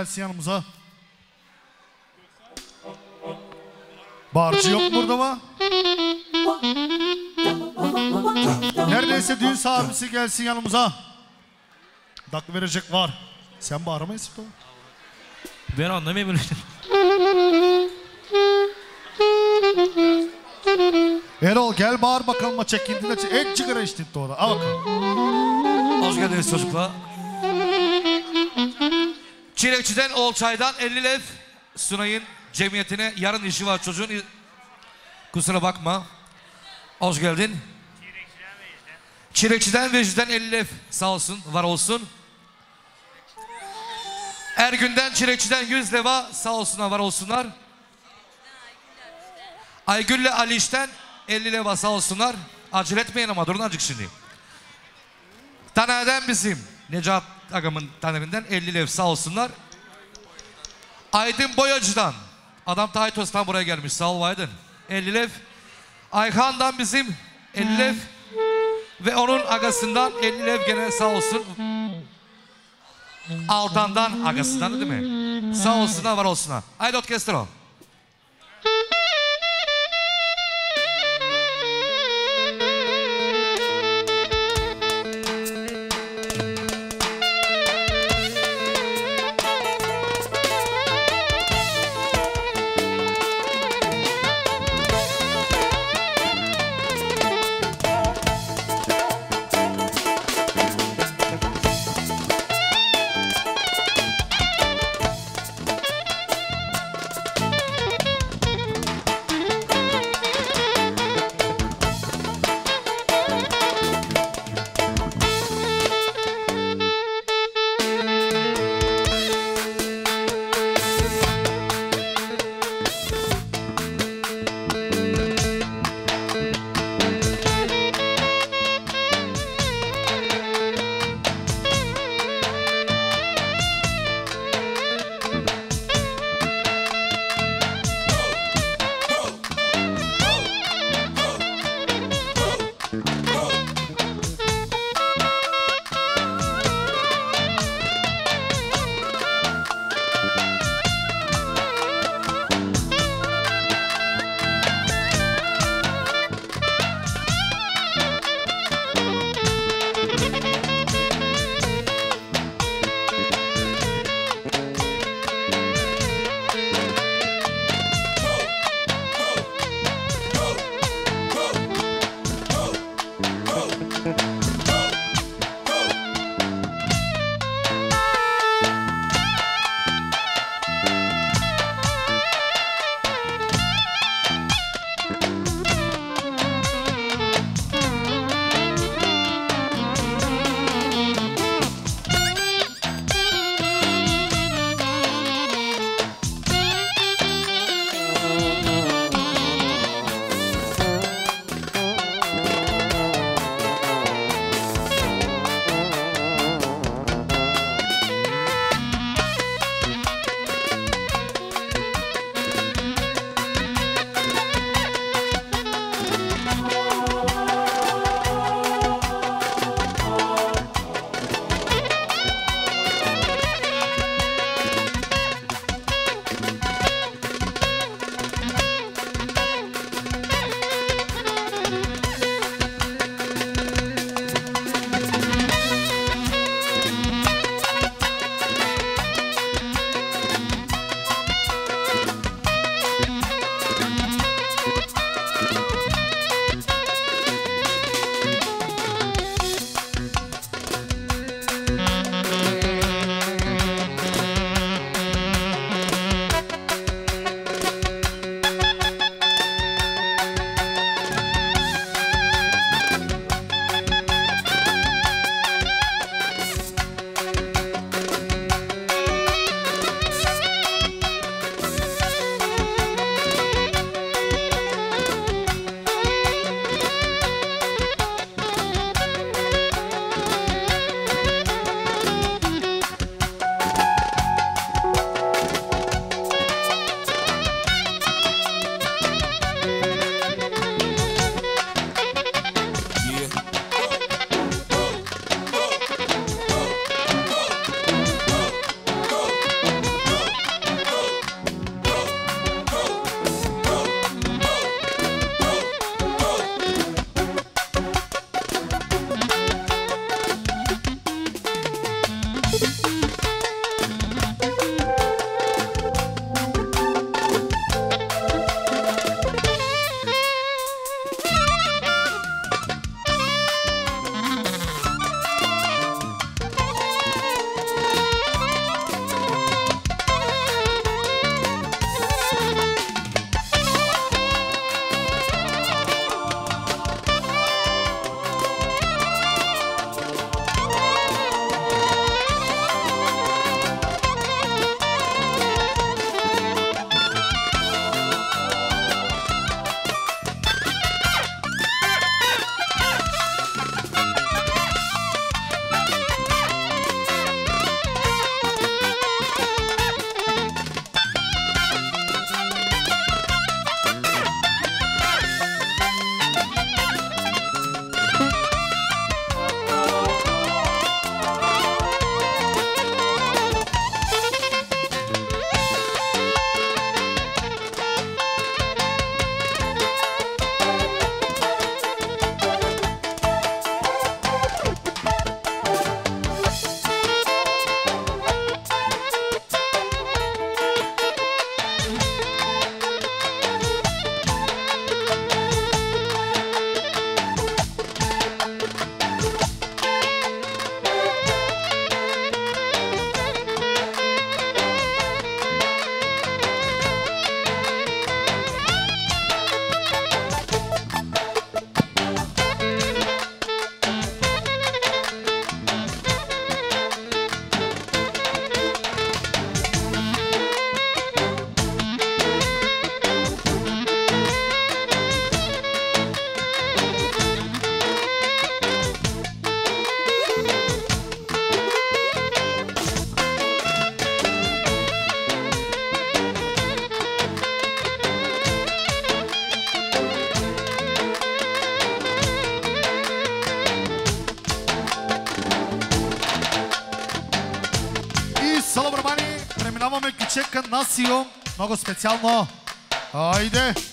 gelsin yanımıza. Barcı yok burada mı? Neredeyse düğün sahibisi gelsin yanımıza. Dak verecek var. Sen bağırmayız mı? Ben böyle. Erol gel bağır bakalım maça kendine. En çıkara içtin orada. Al bakalım. Hoş geldiniz çocuklar. Çilekçiden Olçay'dan 50 lev Sunay'ın cemiyetine yarın işi var çocuğun. Kusura bakma. Hoş geldin. Çilekçiden Vecd'den 50 lev sağ olsun, var olsun. Ergün'den Çilekçiden 100 leva sağ olsunlar, var olsunlar. Aygül'le Aliş'ten 50 leva sağ olsunlar. Acele etmeyin ama durun azıcık şimdi. Taner'den bizim Necat Agam'ın Taner'inden 50 lev sağ olsunlar. Aydın Boyacı'dan adam Taytos'tan buraya gelmiş sağ ol Aydın 50 lev. Ayhan'dan bizim 50 lev ve onun agasından 50 lev gene sağ olsun. Altan'dan agasından değil mi? Sağ olsunlar var olsunlar. Haydi orkestro. Насио, много специјално. Ајде!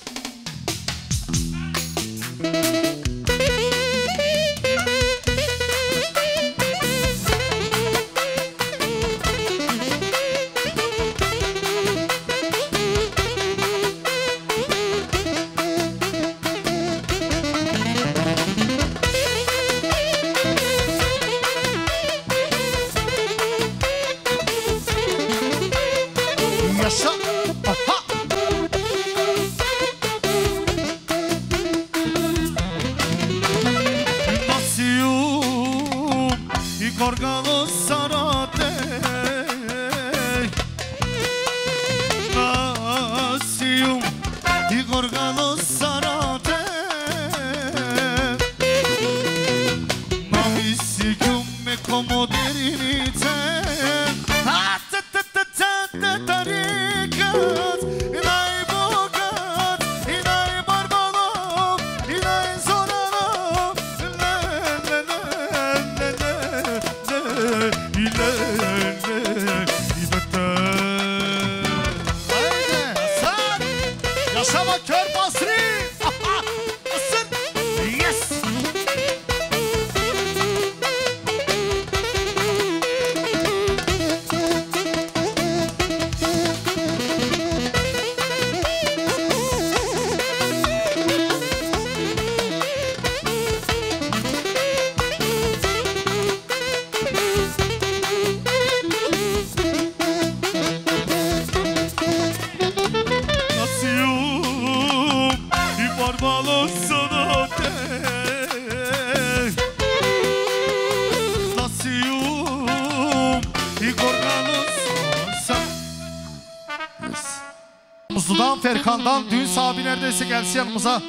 Nazlı'dan, Ferkan'dan, Düğüns abi neredeyse gelsin yanımıza.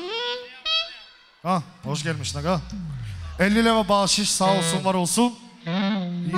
Ha, hoş gelmişsin aga. 50 lira bağışış sağ olsun var olsun. İyi?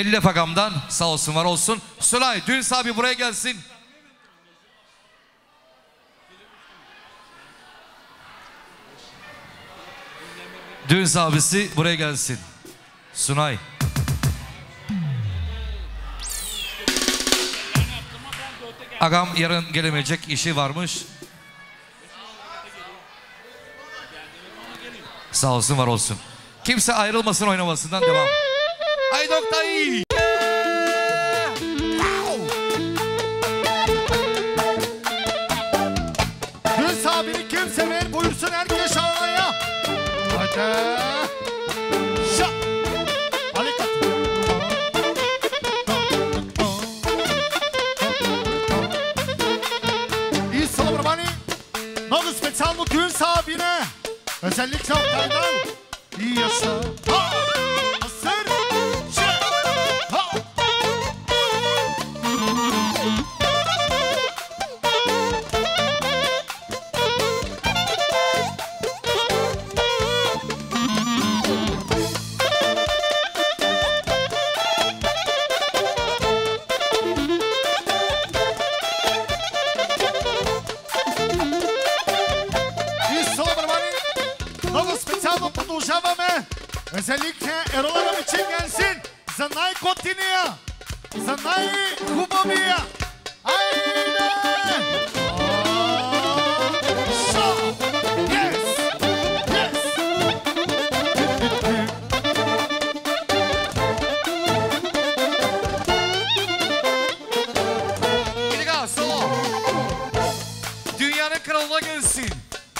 50 defakamdan sağ olsun var olsun. Sülay dün abi buraya gelsin. Dün abisi buraya gelsin. Sunay. Agam yarın gelemeyecek işi varmış. Sağ olsun var olsun. Kimse ayrılmasın oynamasından devam. Ay noktayı. Dün abini kim sever buyursun herkes ağlaya. Hadi. Şa. Ali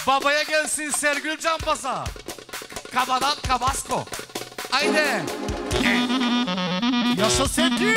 Babaya gelsin Sergül Canbasa. Kabadan Kabasko. Haydi. Yaşa sevgi!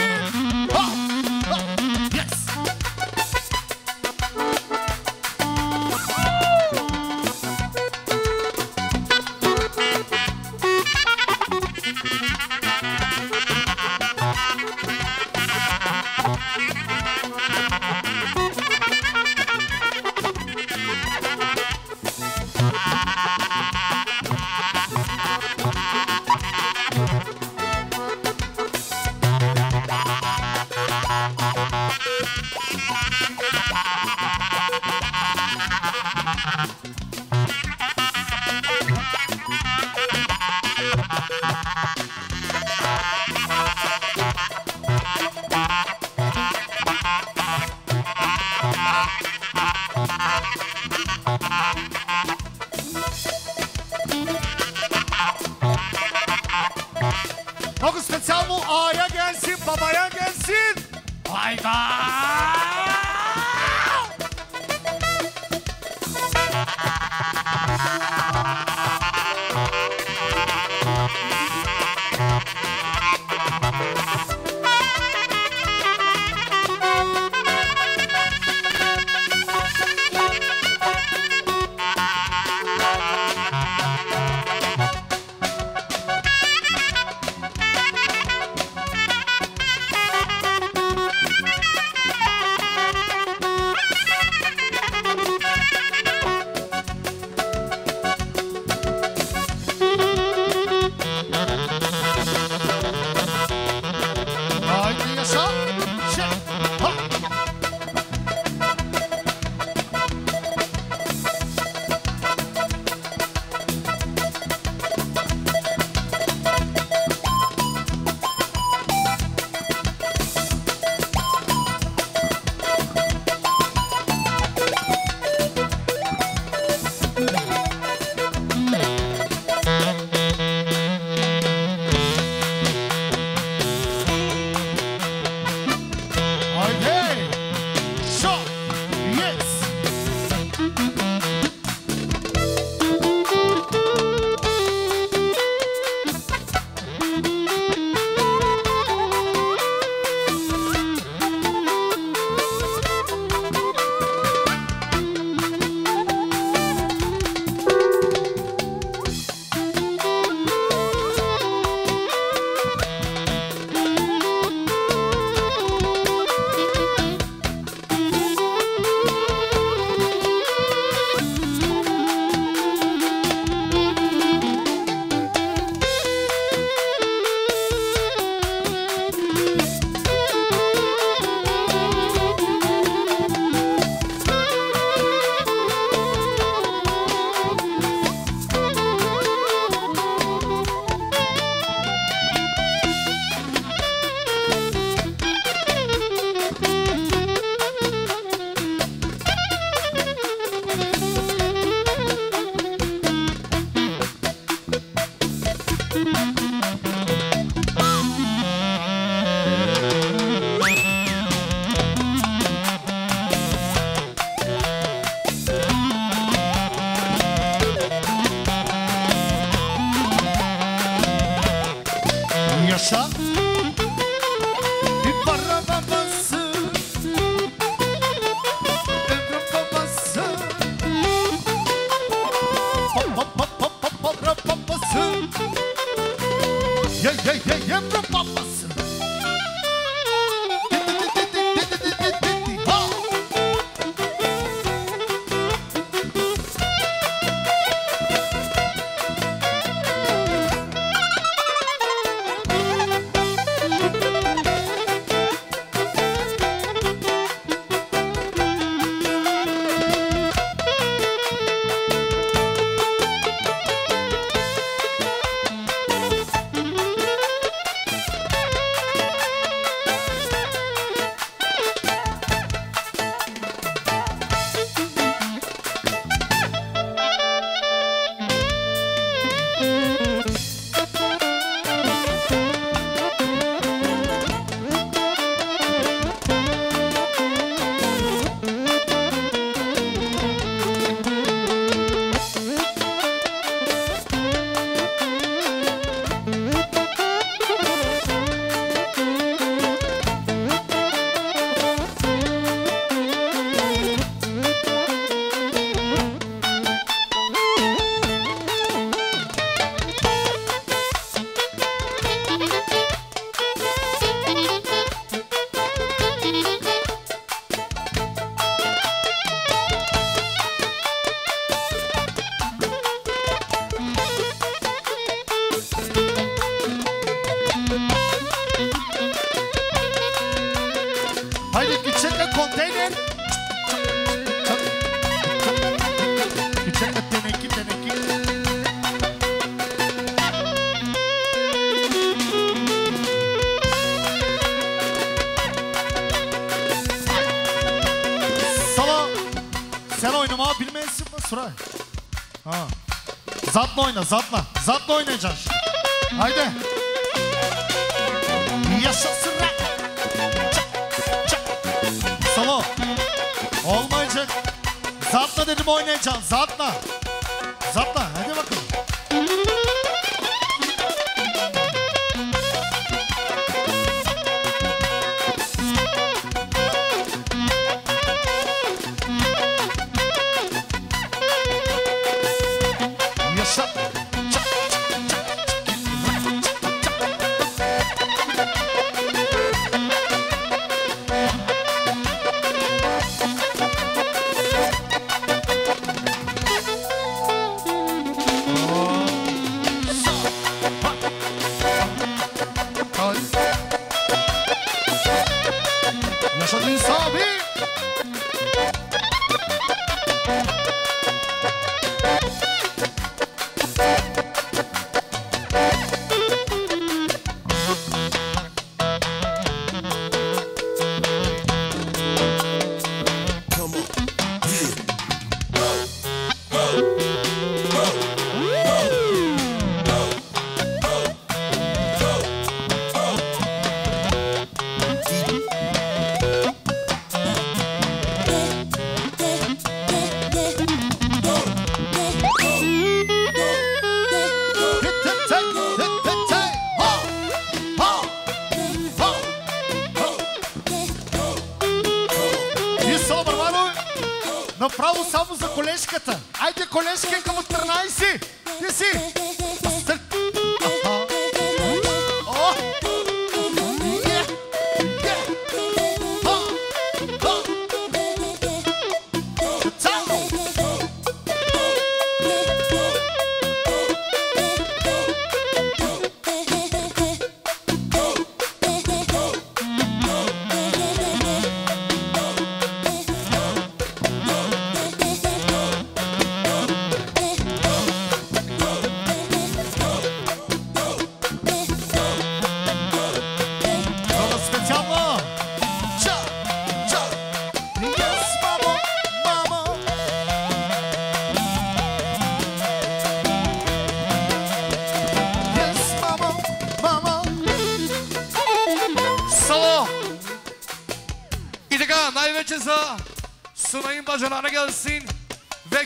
Bye. oyna zapla. Zapla oynayacaksın. Haydi. Yaşasın rock. Solo. Olmayacak. Zapla dedim oynayacaksın. Zapla. Zapla. Hadi bakalım.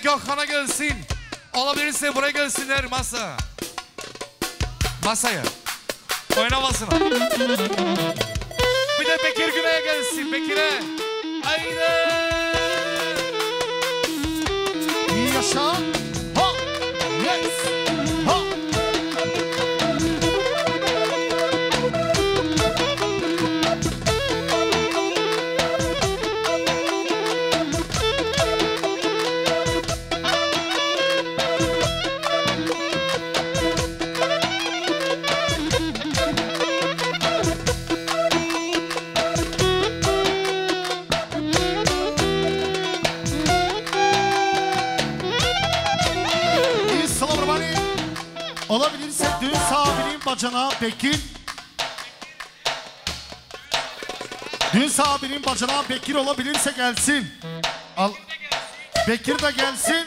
Gökhan'a gelsin. Olabilirse buraya gelsinler masa. Masaya. Oynamasın. Bir de Bekir Güney'e gelsin. Bekir'e. Bekir. Dün sahibinin bacanağı Bekir olabilirse gelsin. Al. Bekir de gelsin.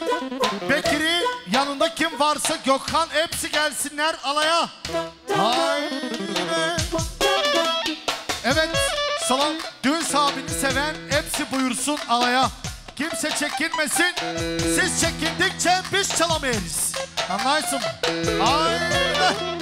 Bekir'in yanında kim varsa Gökhan hepsi gelsinler alaya. Haydi. Evet, salon düğün sahibini seven hepsi buyursun alaya. Kimse çekinmesin. Siz çekindikçe biz çalamayız. Anlarsın mı? Haydi.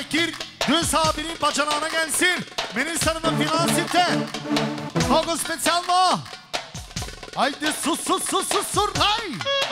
Bekir Düz abinin bacanağına gelsin. Menis Hanım'ın finansite. August Petelma. Haydi sus sus sus sus sus. Haydi.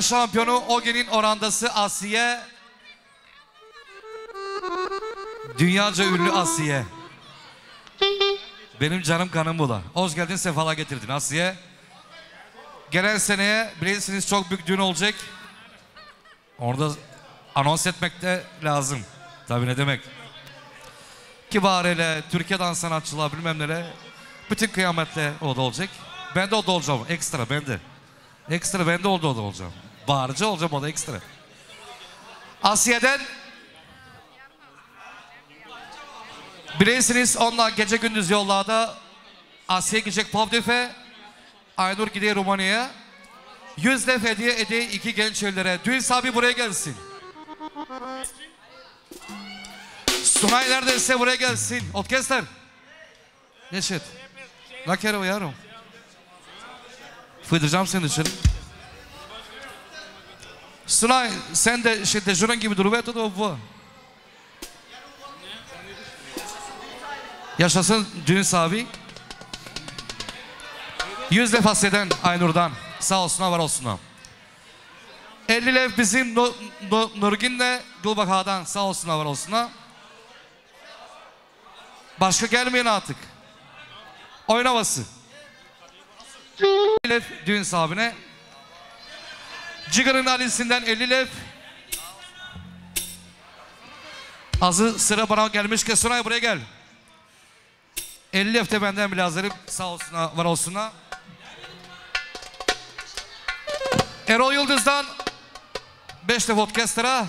Şampiyonu Oge'nin orandası Asiye. Dünyaca ünlü Asiye. Benim canım kanım bu da. Hoş geldin sefalar getirdin Asiye. Gelen seneye bilirsiniz çok büyük düğün olacak. Orada anons etmek de lazım. Tabii ne demek. Kibareyle, Türkiye dans sanatçılar bilmem neler. Bütün kıyametle o da olacak. Ben de o da olacağım. Ekstra ben de. Ekstra ben de o da olacağım. Bağırıcı olacağım o da ekstra. Asya'dan bilirsiniz onlar gece gündüz yollarda Asya gidecek Pavdef'e Aynur gidiyor Romanya'ya. Yüz lef hediye edeyim iki genç evlere. Düğün sahibi buraya gelsin. Sunay neredeyse buraya gelsin. Orkester. Neşet. La kere uyarım. Fıydıracağım senin için. Sıla sen de Слай, сенде ще дежурен ги дровето да обва. Yaşasın Cüneyt abi. Yüz defa seden Aynur'dan. Sağ olsuna var olsuna. 50 lev bizim no, no, Nurgin'le Gülbaka'dan sağ olsuna var olsuna. Başka gelmeyin artık. Oynaması. Lev Düğün sahibine Cigar'ın Ali'sinden 50 lev. Azı sıra bana gelmişken Sunay buraya gel. 50 lev de benden bile hazırım. Sağ olsun var olsun. Erol Yıldız'dan 5 lev orkestra,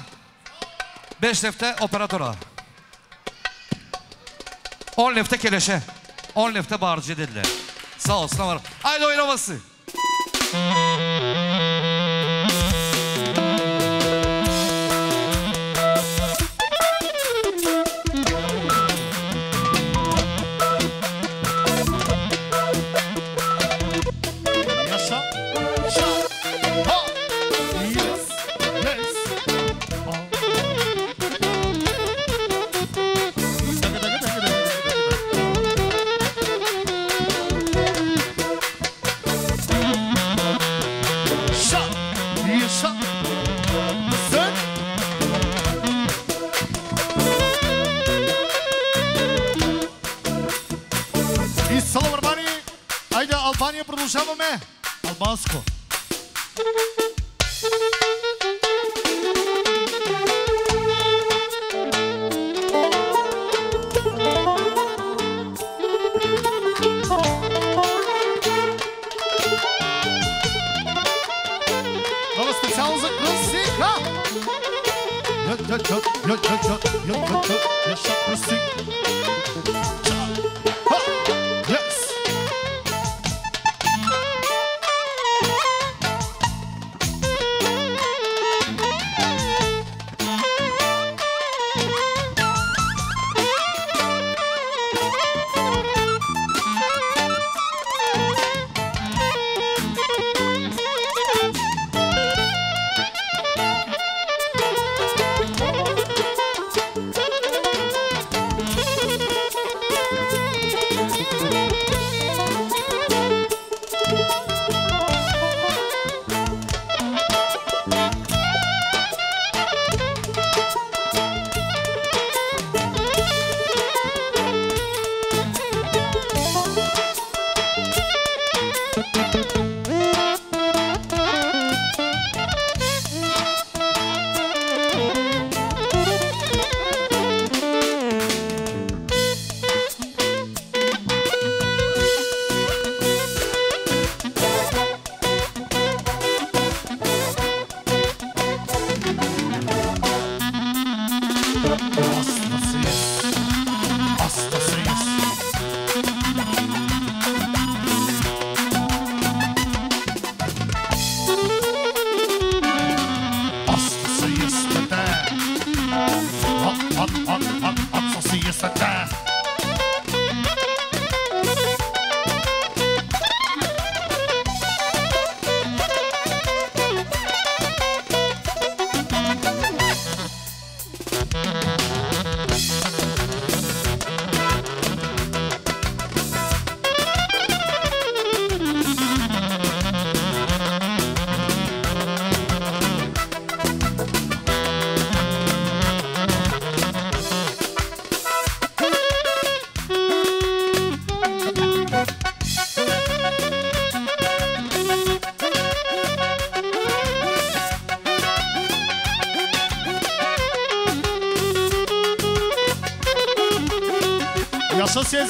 5 lev de operatora. 10 lev de keleşe, 10 lev de bağırıcı dediler. Sağ olsun var. Haydi oynaması.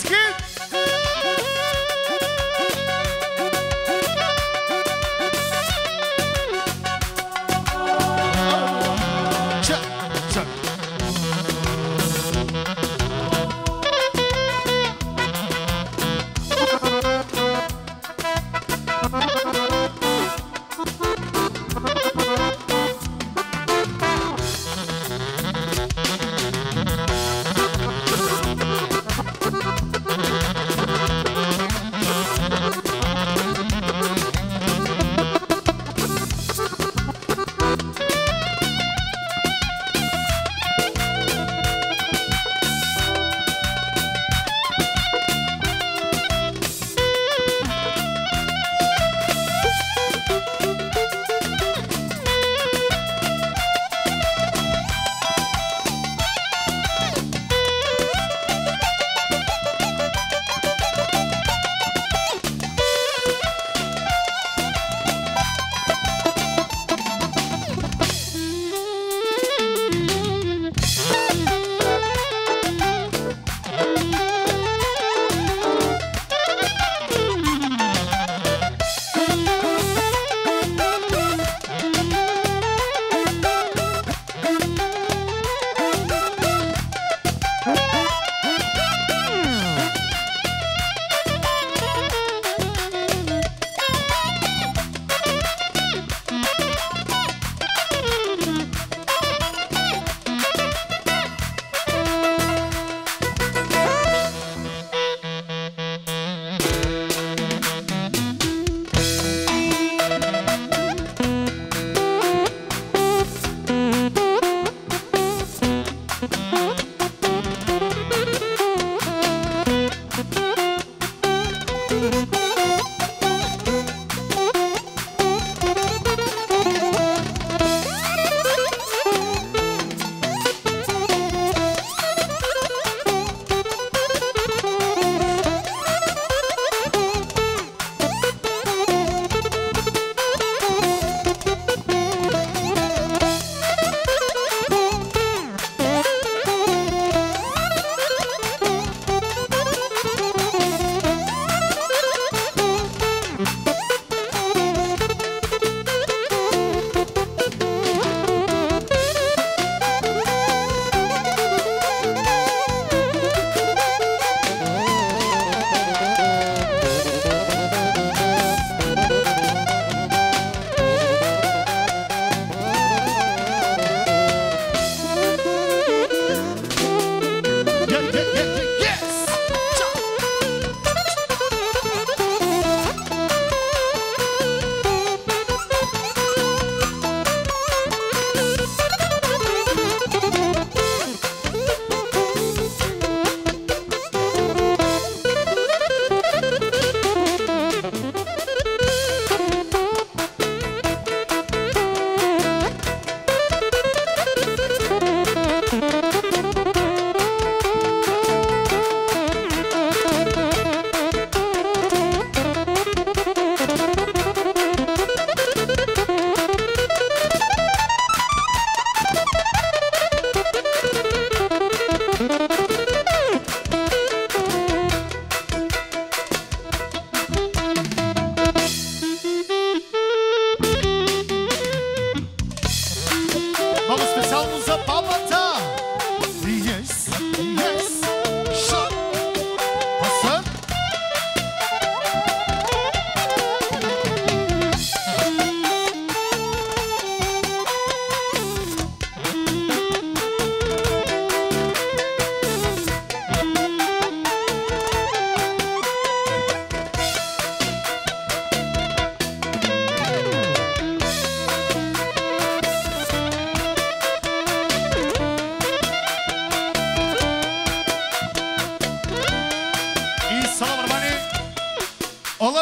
Let's go!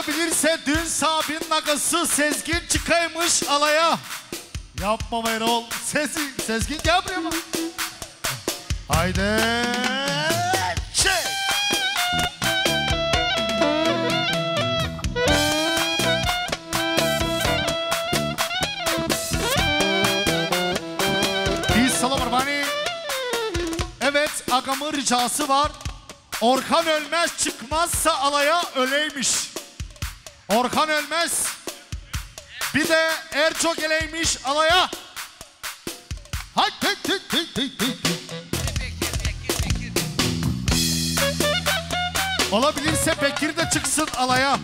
Olabilirse dün Sabi'nin agası Sezgin çıkaymış alaya. Yapma be Erol. Sezgin, Sezgin gel buraya bak. Haydi. Çek. Bir salam Armani. Evet agamın ricası var. Orkan ölmez çıkmazsa alaya öleymiş. Orkan ölmez. Bir de Erço geleymiş alaya. Hay tık tık tık tık tık. Olabilirse Bekir de çıksın alaya.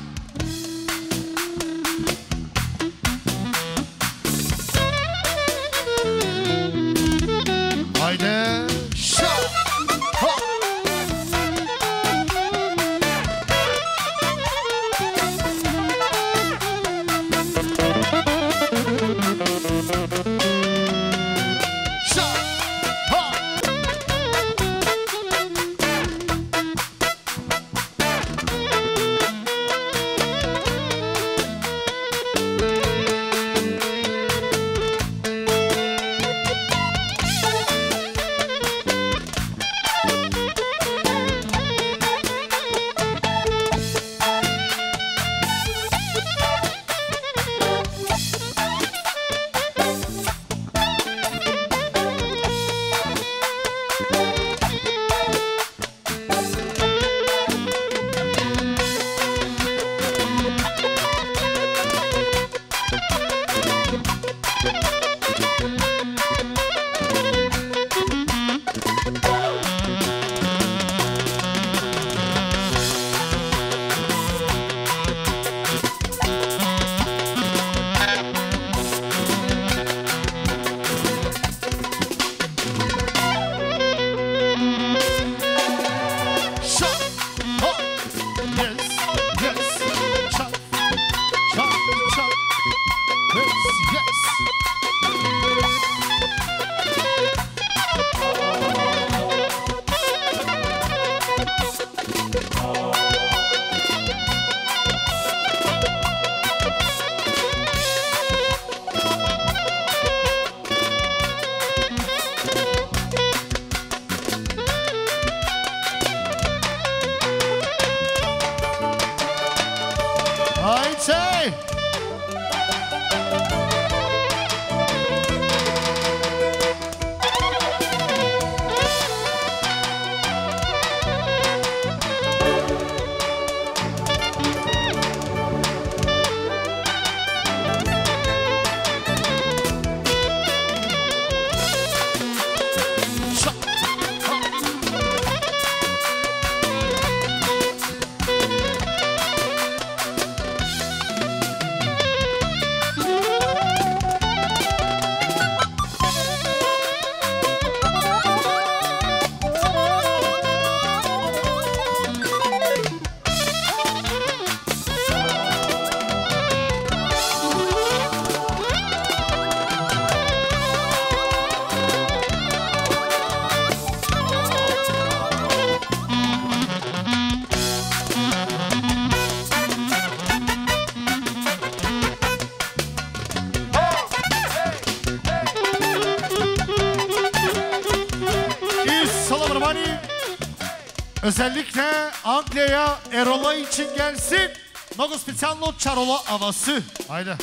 Anglia'ya Erola için gelsin. Много специално Чарола havası. Haydi.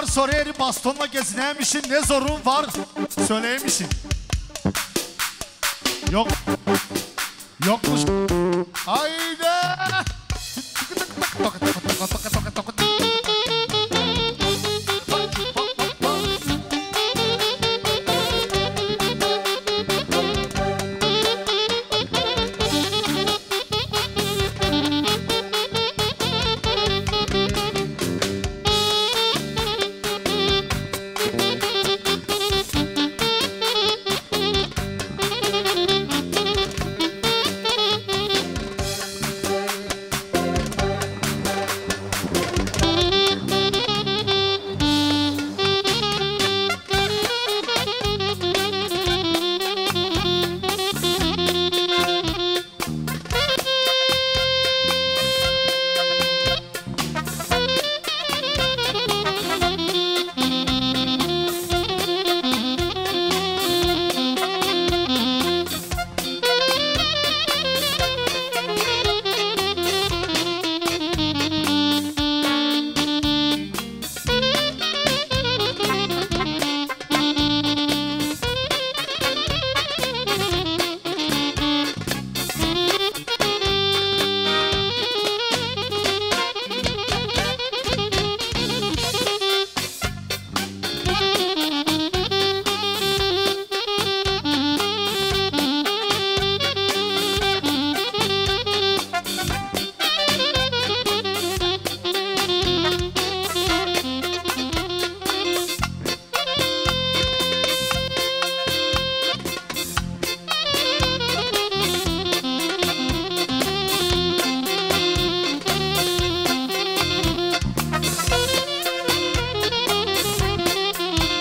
Çocuklar soruyor bastonla gezinemişsin ne zorun var söyleyemişsin. Yok. Yokmuş. Haydi.